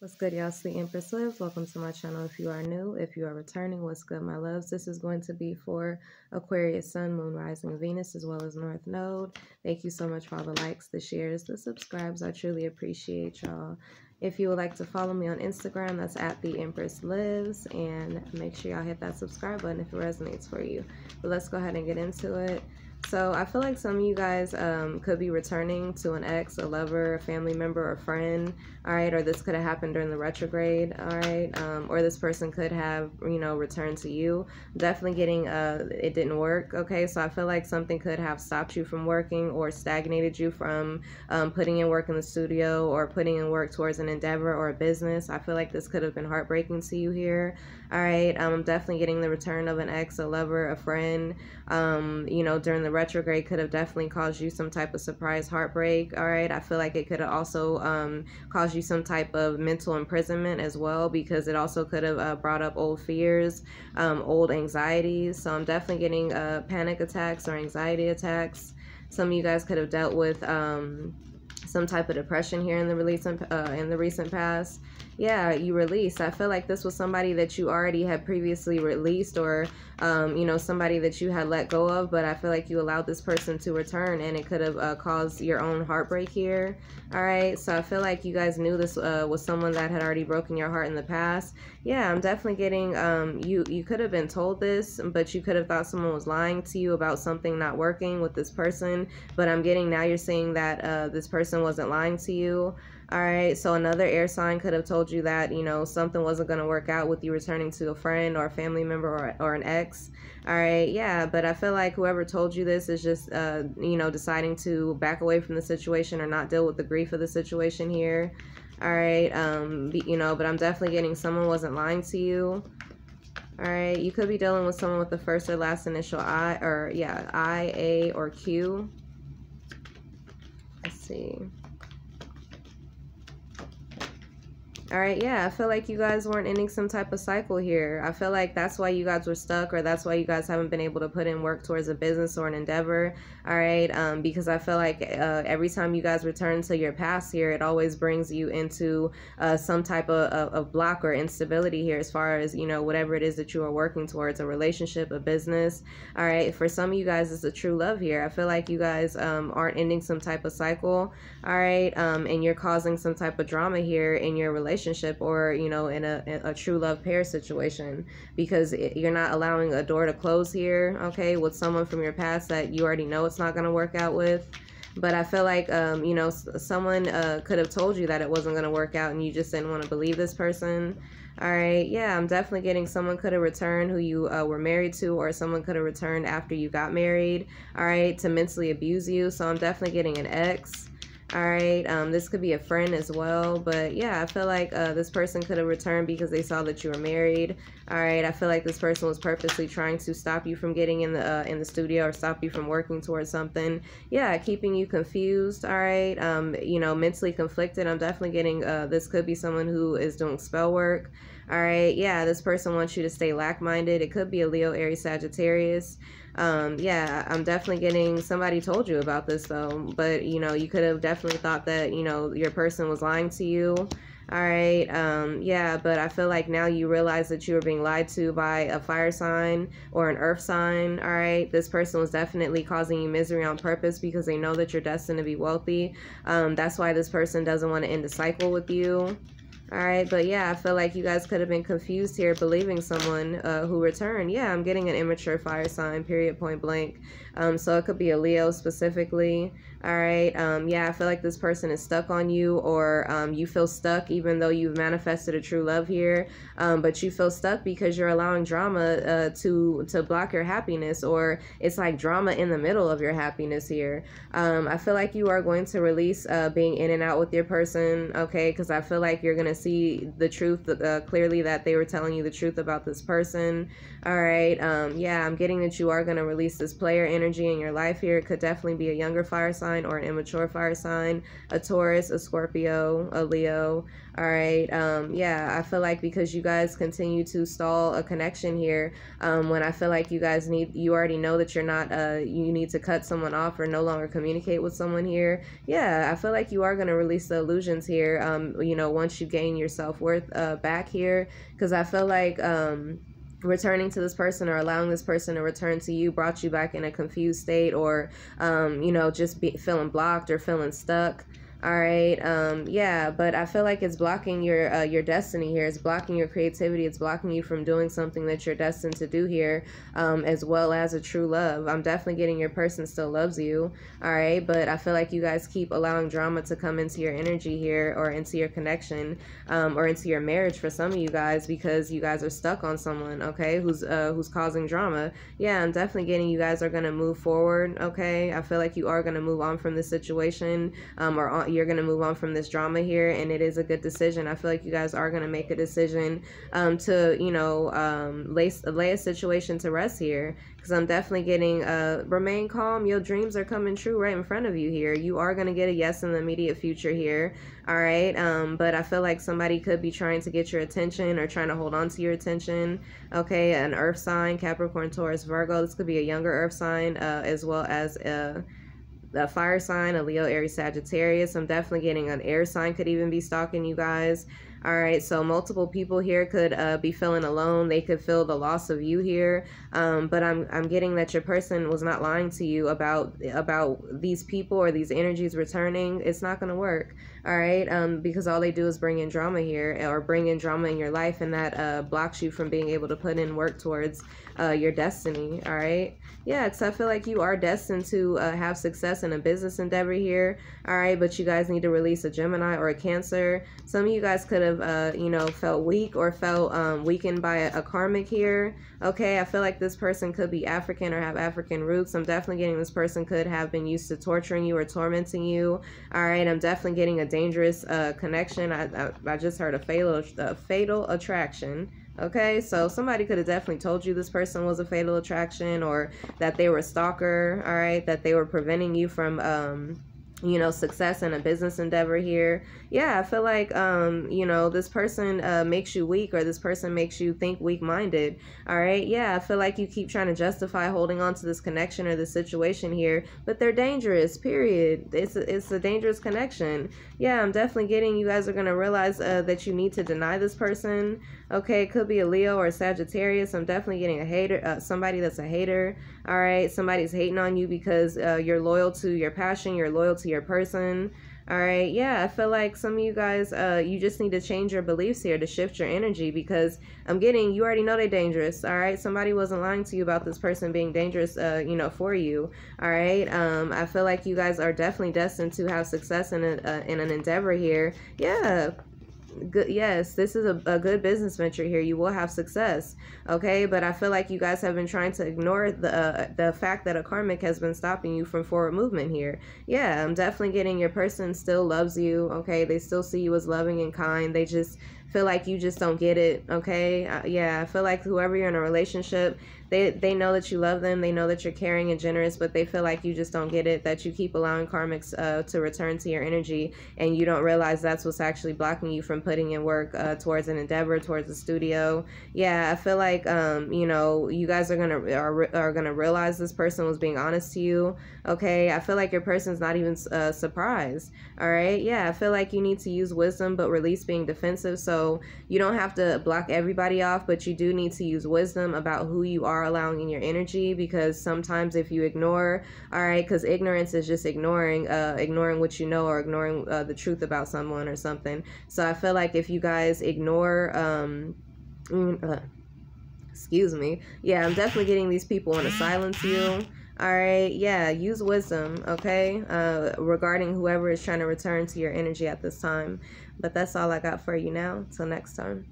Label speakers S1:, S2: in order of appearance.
S1: What's good, y'all? The Empress Lives. Welcome to my channel if you are new. If you are returning, what's good, my loves? This is going to be for Aquarius Sun, Moon, Rising, Venus, as well as North Node. Thank you so much for all the likes, the shares, the subscribes. I truly appreciate y'all. If you would like to follow me on Instagram, that's at the Empress Lives. And make sure y'all hit that subscribe button if it resonates for you. But let's go ahead and get into it. So I feel like some of you guys um, could be returning to an ex, a lover, a family member, or friend, all right, or this could have happened during the retrograde, all right, um, or this person could have, you know, returned to you. Definitely getting, uh, it didn't work, okay, so I feel like something could have stopped you from working or stagnated you from um, putting in work in the studio or putting in work towards an endeavor or a business. I feel like this could have been heartbreaking to you here, all right. Um, I'm definitely getting the return of an ex, a lover, a friend, um, you know, during the the retrograde could have definitely caused you some type of surprise heartbreak. All right. I feel like it could have also um, caused you some type of mental imprisonment as well because it also could have uh, brought up old fears, um, old anxieties. So I'm definitely getting uh, panic attacks or anxiety attacks. Some of you guys could have dealt with um, some type of depression here in the recent uh, in the recent past yeah, you released. I feel like this was somebody that you already had previously released or, um, you know, somebody that you had let go of, but I feel like you allowed this person to return and it could have uh, caused your own heartbreak here. All right. So I feel like you guys knew this uh, was someone that had already broken your heart in the past. Yeah, I'm definitely getting, um, you, you could have been told this, but you could have thought someone was lying to you about something not working with this person. But I'm getting now you're saying that uh, this person wasn't lying to you. All right, so another air sign could have told you that, you know, something wasn't going to work out with you returning to a friend or a family member or, or an ex. All right, yeah, but I feel like whoever told you this is just, uh, you know, deciding to back away from the situation or not deal with the grief of the situation here. All right, um, you know, but I'm definitely getting someone wasn't lying to you. All right, you could be dealing with someone with the first or last initial I, or yeah, I, A, or Q. Let's see. All right, yeah, I feel like you guys weren't ending some type of cycle here. I feel like that's why you guys were stuck, or that's why you guys haven't been able to put in work towards a business or an endeavor. All right, um, because I feel like uh, every time you guys return to your past here, it always brings you into uh, some type of, of, of, block or instability here, as far as you know, whatever it is that you are working towards a relationship, a business. All right, for some of you guys, it's a true love here. I feel like you guys um, aren't ending some type of cycle. All right, um, and you're causing some type of drama here in your relationship relationship or you know in a, in a true love pair situation because it, you're not allowing a door to close here okay with someone from your past that you already know it's not going to work out with. But I feel like um, you know someone uh, could have told you that it wasn't going to work out and you just didn't want to believe this person. All right yeah I'm definitely getting someone could have returned who you uh, were married to or someone could have returned after you got married all right to mentally abuse you. So I'm definitely getting an ex all right um, this could be a friend as well but yeah i feel like uh, this person could have returned because they saw that you were married. All right i feel like this person was purposely trying to stop you from getting in the uh, in the studio or stop you from working towards something. Yeah keeping you confused all right um, you know mentally conflicted. I'm definitely getting uh, this could be someone who is doing spell work. All right yeah this person wants you to stay lack-minded. It could be a leo aries sagittarius um, yeah, I'm definitely getting somebody told you about this though, but you know, you could have definitely thought that, you know, your person was lying to you. All right. Um, yeah, but I feel like now you realize that you were being lied to by a fire sign or an earth sign. All right. This person was definitely causing you misery on purpose because they know that you're destined to be wealthy. Um, that's why this person doesn't want to end the cycle with you. All right, but yeah, I feel like you guys could have been confused here believing someone uh, who returned. Yeah, I'm getting an immature fire sign, period, point blank. Um, so it could be a Leo specifically. All right, um, yeah, I feel like this person is stuck on you or um, you feel stuck even though you've manifested a true love here. Um, but you feel stuck because you're allowing drama uh, to, to block your happiness or it's like drama in the middle of your happiness here. Um, I feel like you are going to release uh, being in and out with your person, okay, because I feel like you're going to see the truth uh, clearly that they were telling you the truth about this person. All right. Um, yeah, I'm getting that you are going to release this player energy in your life here. It could definitely be a younger fire sign or an immature fire sign, a Taurus, a Scorpio, a Leo. All right. Um, yeah, I feel like because you guys continue to stall a connection here, um, when I feel like you guys need, you already know that you're not, uh, you need to cut someone off or no longer communicate with someone here. Yeah, I feel like you are going to release the illusions here, um, you know, once you gain your self worth uh, back here. Because I feel like, um, returning to this person or allowing this person to return to you brought you back in a confused state or um, you know just be feeling blocked or feeling stuck all right. Um, yeah, but I feel like it's blocking your uh, your destiny here. It's blocking your creativity. It's blocking you from doing something that you're destined to do here, um, as well as a true love. I'm definitely getting your person still loves you. All right, but I feel like you guys keep allowing drama to come into your energy here, or into your connection, um, or into your marriage for some of you guys because you guys are stuck on someone. Okay, who's uh, who's causing drama. Yeah, I'm definitely getting you guys are gonna move forward. Okay, I feel like you are gonna move on from this situation, um, or on you're going to move on from this drama here and it is a good decision. I feel like you guys are going to make a decision um, to you know um, lay, lay a situation to rest here because i'm definitely getting uh, remain calm. Your dreams are coming true right in front of you here. You are going to get a yes in the immediate future here all right um, but i feel like somebody could be trying to get your attention or trying to hold on to your attention okay? An earth sign capricorn taurus virgo this could be a younger earth sign uh, as well as a a fire sign, a Leo, Aries, Sagittarius. I'm definitely getting an air sign could even be stalking you guys. All right, so multiple people here could uh, be feeling alone. They could feel the loss of you here, um, but I'm I'm getting that your person was not lying to you about about these people or these energies returning. It's not going to work. All right, um, because all they do is bring in drama here or bring in drama in your life, and that uh, blocks you from being able to put in work towards uh, your destiny. All right, yeah, because I feel like you are destined to uh, have success in a business endeavor here. All right, but you guys need to release a Gemini or a Cancer. Some of you guys could have uh, you know, felt weak or felt um, weakened by a, a, karmic here. Okay, I feel like this person could be African or have African roots. I'm definitely getting this person could have been used to torturing you or tormenting you. All right, I'm definitely getting a dangerous uh, connection. I, I, I, just heard a fatal, a fatal attraction. Okay, so somebody could have definitely told you this person was a fatal attraction or that they were a stalker, all right, that they were preventing you from um, you know success in a business endeavor here. Yeah i feel like um you know this person uh, makes you weak or this person makes you think weak-minded all right yeah i feel like you keep trying to justify holding on to this connection or this situation here but they're dangerous period. It's a, it's a dangerous connection. Yeah i'm definitely getting you guys are going to realize uh, that you need to deny this person okay? It could be a leo or a sagittarius. I'm definitely getting a hater uh, somebody that's a hater all right somebody's hating on you because uh, you're loyal to your passion you're loyal to your person. All right, yeah, I feel like some of you guys, uh, you just need to change your beliefs here to shift your energy because I'm getting, you already know they're dangerous. All right, somebody wasn't lying to you about this person being dangerous, uh, you know, for you. All right, um, I feel like you guys are definitely destined to have success in a, uh, in an endeavor here. Yeah, good yes this is a, a good business venture here. You will have success okay? But i feel like you guys have been trying to ignore the uh, the fact that a karmic has been stopping you from forward movement here. Yeah i'm definitely getting your person still loves you okay? They still see you as loving and kind. They just feel like you just don't get it okay? Uh, yeah i feel like whoever you're in a relationship they they know that you love them they know that you're caring and generous but they feel like you just don't get it that you keep allowing karmics uh, to return to your energy and you don't realize that's what's actually blocking you from putting in work uh, towards an endeavor towards a studio. Yeah i feel like um, you know you guys are gonna are, are gonna realize this person was being honest to you okay? I feel like your person's not even uh, surprised all right? Yeah i feel like you need to use wisdom but release being defensive so you don't have to block everybody off but you do need to use wisdom about who you are are allowing in your energy because sometimes if you ignore all right because ignorance is just ignoring uh ignoring what you know or ignoring uh, the truth about someone or something. So i feel like if you guys ignore um mm, uh, excuse me yeah i'm definitely getting these people want to silence you. All right yeah use wisdom okay? Uh regarding whoever is trying to return to your energy at this time. But that's all i got for you now. Till next time